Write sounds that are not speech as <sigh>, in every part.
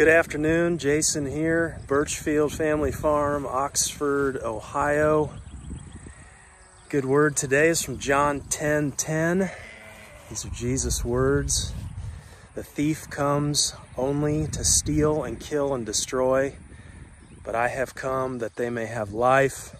Good afternoon, Jason here, Birchfield Family Farm, Oxford, Ohio. Good word today is from John 10 10. These are Jesus' words. The thief comes only to steal and kill and destroy, but I have come that they may have life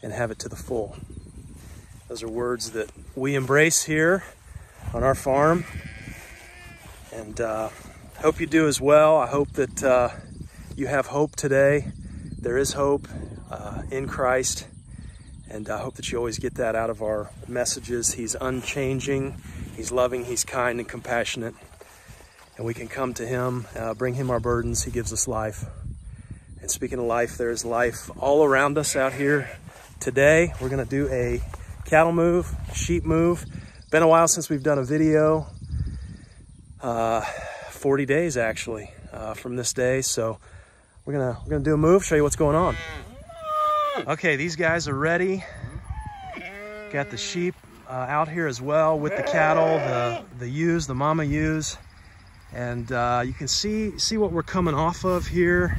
and have it to the full. Those are words that we embrace here on our farm. And uh, hope you do as well. I hope that uh, you have hope today. There is hope uh, in Christ. And I hope that you always get that out of our messages. He's unchanging, He's loving, He's kind and compassionate. And we can come to Him, uh, bring Him our burdens. He gives us life. And speaking of life, there is life all around us out here today. We're going to do a cattle move, sheep move. Been a while since we've done a video. Uh, 40 days actually uh, from this day. So we're gonna we're gonna do a move, show you what's going on. Okay, these guys are ready. Got the sheep uh, out here as well with the cattle, the the ewes, the mama ewes, and uh, you can see see what we're coming off of here.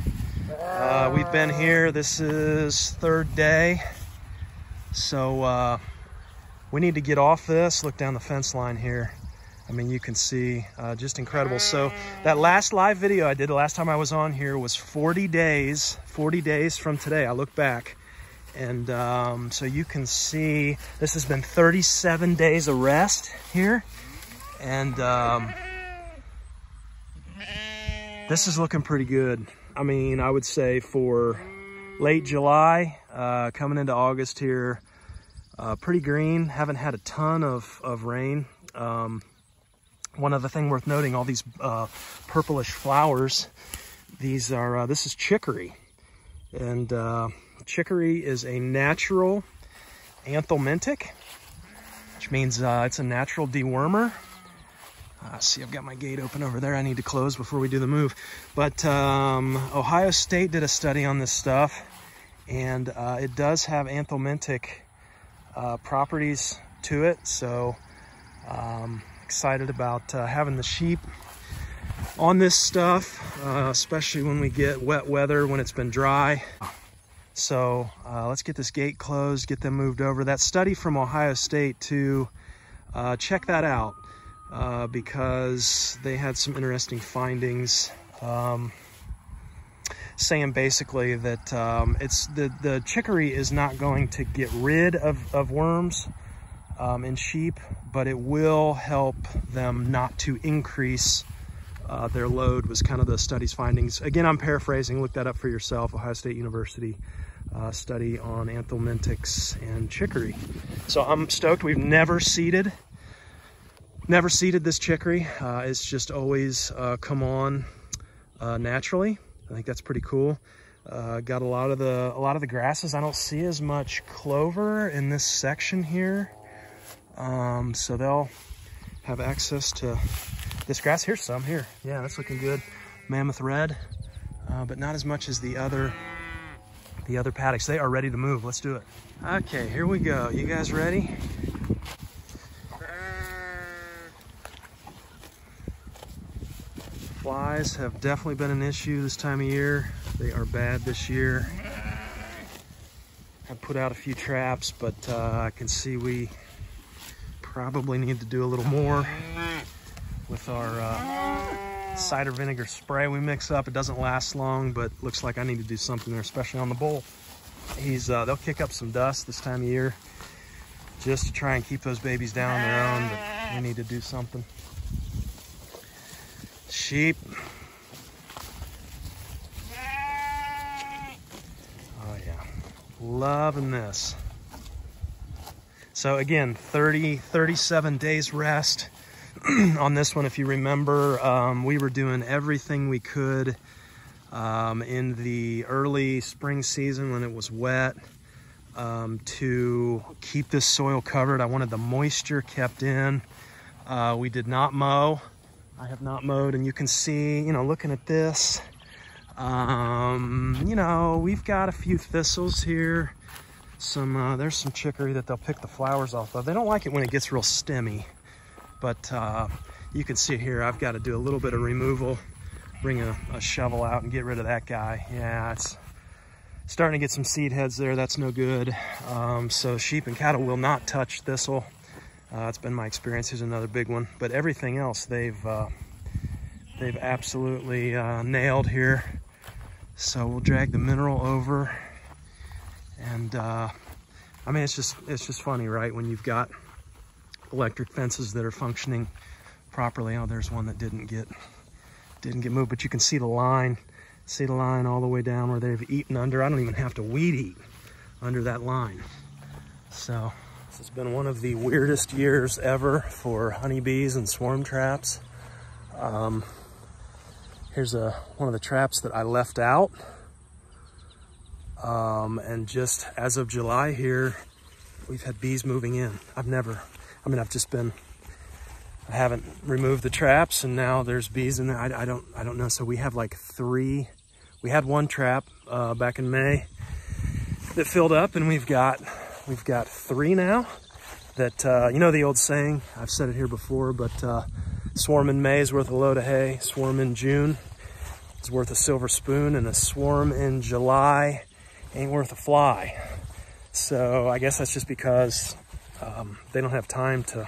Uh, we've been here. This is third day, so uh, we need to get off this. Look down the fence line here. I mean, you can see uh, just incredible. So that last live video I did the last time I was on here was 40 days, 40 days from today. I look back and um, so you can see this has been 37 days of rest here. And um, this is looking pretty good. I mean, I would say for late July, uh, coming into August here, uh, pretty green. Haven't had a ton of, of rain. Um, one other thing worth noting, all these uh, purplish flowers, these are, uh, this is chicory. And uh, chicory is a natural anthelmintic, which means uh, it's a natural dewormer. Uh, see, I've got my gate open over there. I need to close before we do the move. But um, Ohio State did a study on this stuff, and uh, it does have anthelmintic properties to it. So um, excited about uh, having the sheep on this stuff, uh, especially when we get wet weather, when it's been dry. So uh, let's get this gate closed, get them moved over. That study from Ohio State to uh, check that out uh, because they had some interesting findings. Um, saying basically that um, it's the, the chicory is not going to get rid of, of worms um, in sheep, but it will help them not to increase uh, their load was kind of the study's findings. Again, I'm paraphrasing, look that up for yourself, Ohio State University uh, study on anthelmintics and chicory. So I'm stoked, we've never seeded, never seeded this chicory. Uh, it's just always uh, come on uh, naturally. I think that's pretty cool. Uh, got a lot of the a lot of the grasses. I don't see as much clover in this section here. Um, so they'll have access to this grass. Here's some here. Yeah, that's looking good. Mammoth red, uh, but not as much as the other the other paddocks. They are ready to move. Let's do it. Okay, here we go. You guys ready? Flies have definitely been an issue this time of year. They are bad this year. I put out a few traps, but uh, I can see we probably need to do a little more with our uh, cider vinegar spray we mix up. It doesn't last long, but looks like I need to do something there, especially on the bull. He's uh, They'll kick up some dust this time of year just to try and keep those babies down on their own, but we need to do something. Sheep. Oh yeah, loving this. So again, 30, 37 days rest <clears throat> on this one. If you remember, um, we were doing everything we could um, in the early spring season when it was wet um, to keep this soil covered. I wanted the moisture kept in. Uh, we did not mow. I have not mowed and you can see, you know, looking at this, um, you know, we've got a few thistles here some, uh, there's some chicory that they'll pick the flowers off of. They don't like it when it gets real stemmy, but uh, you can see here, I've got to do a little bit of removal bring a, a shovel out and get rid of that guy. Yeah, it's starting to get some seed heads there. That's no good. Um, so sheep and cattle will not touch thistle. Uh, it's been my experience. Here's another big one. But everything else, they've uh, they've absolutely uh, nailed here. So we'll drag the mineral over, and uh, I mean it's just it's just funny, right? When you've got electric fences that are functioning properly. Oh, there's one that didn't get didn't get moved, but you can see the line, see the line all the way down where they've eaten under. I don't even have to weed eat under that line. So this has been one of the weirdest years ever for honeybees and swarm traps. Um, here's a one of the traps that I left out. Um, and just as of July here, we've had bees moving in. I've never, I mean, I've just been I haven't removed the traps and now there's bees in there. I, I don't I don't know. So we have like three. We had one trap uh, back in May that filled up and we've got we've got three now that uh, you know the old saying I've said it here before but uh, swarm in May is worth a load of hay swarm in June is worth a silver spoon and a swarm in July ain't worth a fly so I guess that's just because um, they don't have time to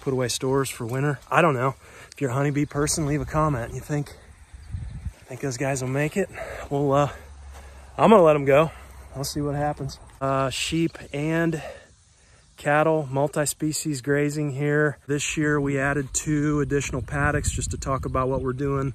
put away stores for winter. I don't know. If you're a honeybee person, leave a comment. You think think those guys will make it? Well, uh, I'm gonna let them go. I'll see what happens. Uh, sheep and cattle, multi-species grazing here. This year we added two additional paddocks just to talk about what we're doing.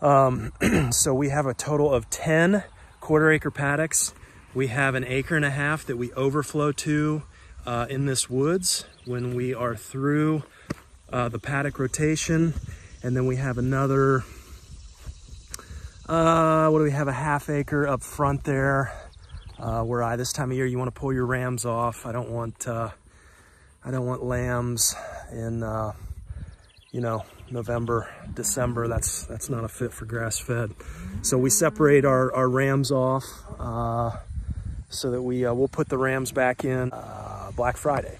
Um, <clears throat> so we have a total of 10 quarter acre paddocks. We have an acre and a half that we overflow to uh, in this woods when we are through uh, the paddock rotation. And then we have another, uh, what do we have, a half acre up front there uh, where I, this time of year, you want to pull your rams off. I don't want, uh, I don't want lambs in, uh, you know, November, December. That's that's not a fit for grass fed. So we separate our, our rams off uh, so that we, uh, we'll put the rams back in uh, Black Friday.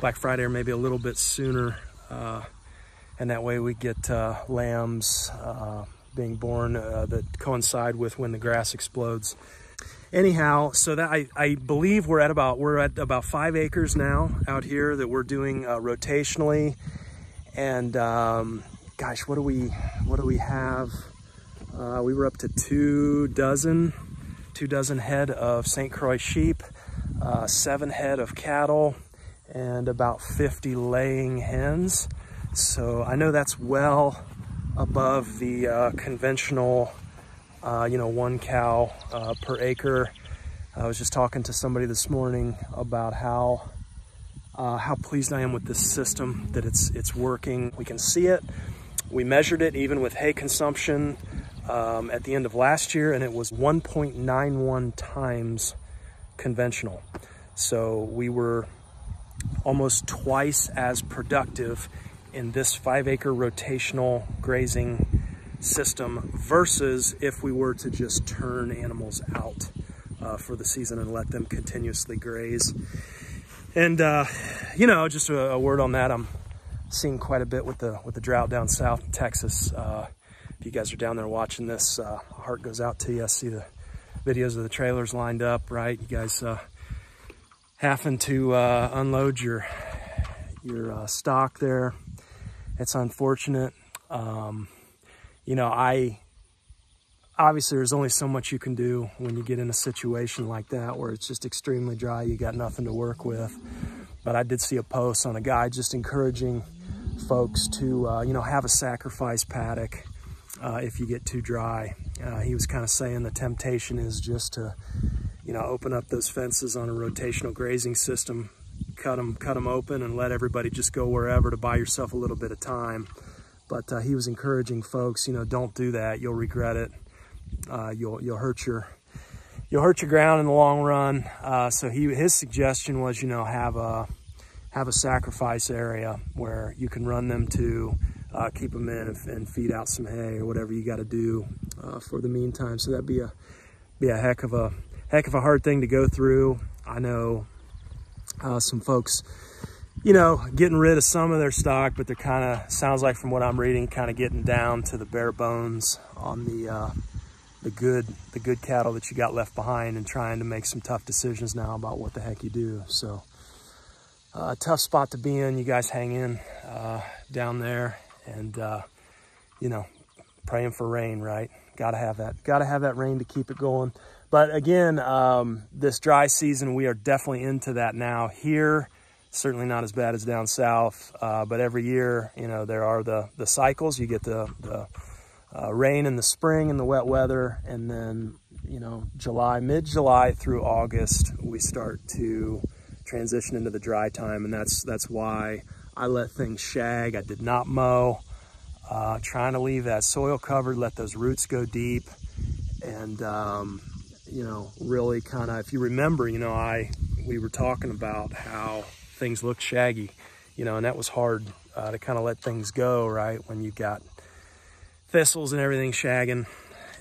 Black Friday or maybe a little bit sooner. Uh, and that way we get uh, lambs uh, being born that coincide with when the grass explodes. Anyhow, so that I, I believe we're at about we're at about five acres now out here that we're doing rotationally. And um, gosh, what do we what do we have? Uh, we were up to two dozen, two dozen head of St. Croix sheep, seven head of cattle, and about 50 laying hens. So I know that's well above the uh, conventional, uh, you know, one cow uh, per acre. I was just talking to somebody this morning about how uh, how pleased I am with this system, that it's it's working. We can see it. We measured it even with hay consumption um, at the end of last year, and it was 1.91 times conventional. So we were almost twice as productive in this five acre rotational grazing system versus if we were to just turn animals out uh, for the season and let them continuously graze. And, uh, you know, just a, a, word on that, I'm seeing quite a bit with the, with the drought down south in Texas. Uh, if you guys are down there watching this, uh, heart goes out to you. I see the videos of the trailers lined up, right? You guys uh, having to uh, unload your your uh, stock there. It's unfortunate. Um, you know, I obviously there's only so much you can do when you get in a situation like that where it's just extremely dry. You got nothing to work with. But I did see a post on a guy just encouraging folks to uh, you know have a sacrifice paddock uh, if you get too dry. Uh, he was kind of saying the temptation is just to you know, open up those fences on a rotational grazing system, cut them, cut them open and let everybody just go wherever to buy yourself a little bit of time. But uh, he was encouraging folks, you know, don't do that. You'll regret it. Uh, you'll, you'll hurt your, you'll hurt your ground in the long run. Uh, so he, his suggestion was, you know, have a, have a sacrifice area where you can run them to, uh, keep them in and, and, feed out some hay or whatever you got to do uh, for the meantime. So that'd be a, be a heck of a, heck of a hard thing to go through. I know uh, some folks you know, getting rid of some of their stock, but they're kind of, sounds like from what I'm reading, kind of getting down to the bare bones on the, uh, the good, the good cattle that you got left behind and trying to make some tough decisions now about what the heck you do. So, uh, tough spot to be in. You guys hang in, uh, down there and, uh, you know, praying for rain, right? Got to have that, got to have that rain to keep it going. But again, um, this dry season, we are definitely into that now here certainly not as bad as down south. Uh, but every year, you know, there are the, the cycles. You get the, the uh, rain in the spring and the wet weather. And then, you know, July, mid-July through August, we start to transition into the dry time. And that's, that's why I let things shag. I did not mow. Uh, trying to leave that soil covered, let those roots go deep. And, um, you know, really kind of, if you remember, you know, I, we were talking about how things look shaggy, you know, and that was hard uh, to kind of let things go, right? When you got thistles and everything shagging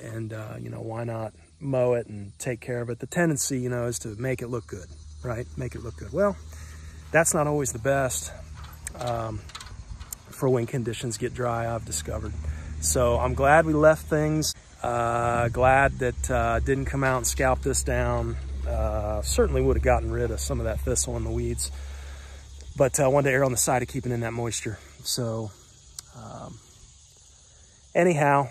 and, uh, you know, why not mow it and take care of it? The tendency, you know, is to make it look good, right? Make it look good. Well, that's not always the best um, for when conditions get dry, I've discovered. So I'm glad we left things. Uh, glad that uh, didn't come out and scalp this down. Uh, certainly would have gotten rid of some of that thistle and the weeds but I uh, wanted to err on the side of keeping in that moisture. So anyhow,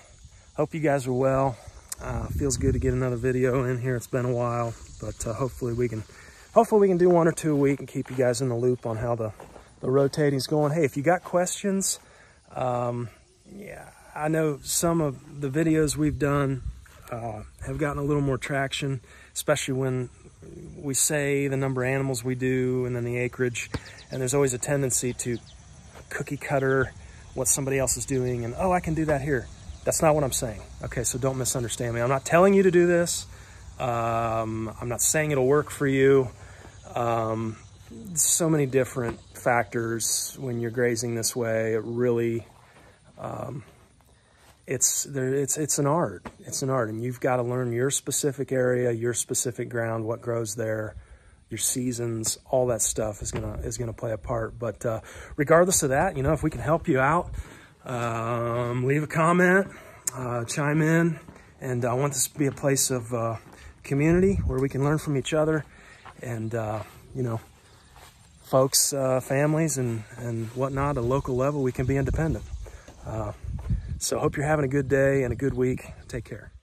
hope you guys are well. Uh, feels good to get another video in here. It's been a while, but uh, hopefully we can hopefully we can do one or two a week and keep you guys in the loop on how the, the rotating is going. Hey, if you got questions, um, yeah, I know some of the videos we've done uh, have gotten a little more traction, especially when we say the number of animals we do and then the acreage. And there's always a tendency to cookie cutter what somebody else is doing and, oh, I can do that here. That's not what I'm saying. Okay, so don't misunderstand me. I'm not telling you to do this. Um, I'm not saying it'll work for you. Um, so many different factors when you're grazing this way. It really, um, it's there it's it's an art it's an art and you've got to learn your specific area your specific ground what grows there your seasons all that stuff is gonna is gonna play a part but uh, regardless of that you know if we can help you out um, leave a comment uh, chime in and i want this to be a place of uh, community where we can learn from each other and uh, you know folks uh, families and and whatnot at a local level we can be independent uh, so hope you're having a good day and a good week. Take care.